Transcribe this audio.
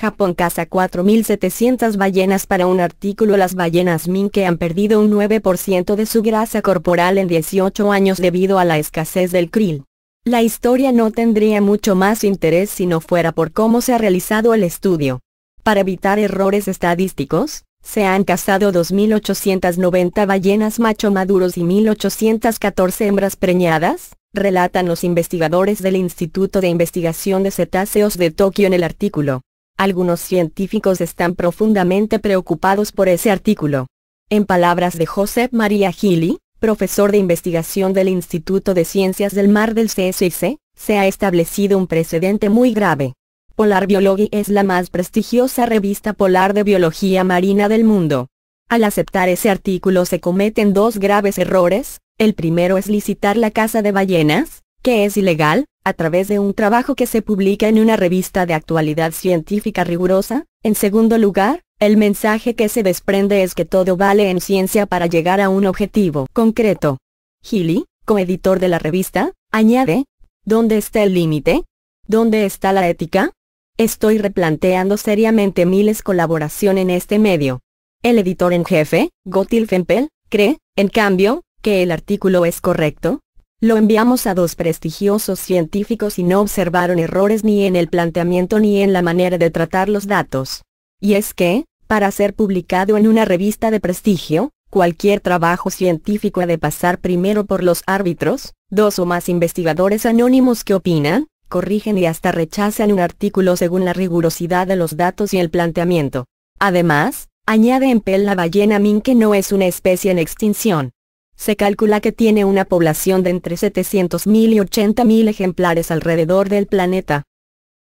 Japón caza 4.700 ballenas para un artículo Las ballenas minke han perdido un 9% de su grasa corporal en 18 años debido a la escasez del krill. La historia no tendría mucho más interés si no fuera por cómo se ha realizado el estudio. Para evitar errores estadísticos, se han cazado 2.890 ballenas macho maduros y 1.814 hembras preñadas, relatan los investigadores del Instituto de Investigación de Cetáceos de Tokio en el artículo. Algunos científicos están profundamente preocupados por ese artículo. En palabras de Josep María Gili, profesor de investigación del Instituto de Ciencias del Mar del CSIC, se ha establecido un precedente muy grave. Polar Biology es la más prestigiosa revista polar de biología marina del mundo. Al aceptar ese artículo se cometen dos graves errores, el primero es licitar la caza de ballenas, que es ilegal, a través de un trabajo que se publica en una revista de actualidad científica rigurosa, en segundo lugar, el mensaje que se desprende es que todo vale en ciencia para llegar a un objetivo concreto. Healy, coeditor de la revista, añade, ¿dónde está el límite? ¿Dónde está la ética? Estoy replanteando seriamente miles colaboración en este medio. El editor en jefe, Gotil Fempel, cree, en cambio, que el artículo es correcto? Lo enviamos a dos prestigiosos científicos y no observaron errores ni en el planteamiento ni en la manera de tratar los datos. Y es que, para ser publicado en una revista de prestigio, cualquier trabajo científico ha de pasar primero por los árbitros, dos o más investigadores anónimos que opinan, corrigen y hasta rechazan un artículo según la rigurosidad de los datos y el planteamiento. Además, añade en Pel la ballena minke no es una especie en extinción. Se calcula que tiene una población de entre 700.000 y 80.000 ejemplares alrededor del planeta.